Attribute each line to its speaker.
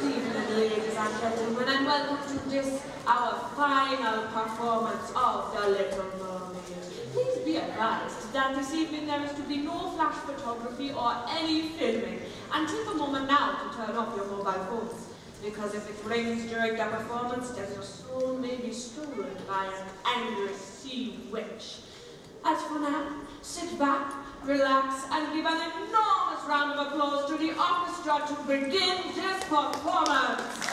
Speaker 1: Good evening, ladies and gentlemen, and welcome to this, our final performance of The Little Mermaid. Please be advised that this evening there is to be no flash photography or any filming, and take a moment now to turn off your mobile phones, because if it rings during the performance, then your soul may be stolen by an angry sea witch. As for now, sit back, relax, and give an enormous round of applause to the orchestra to begin this performance.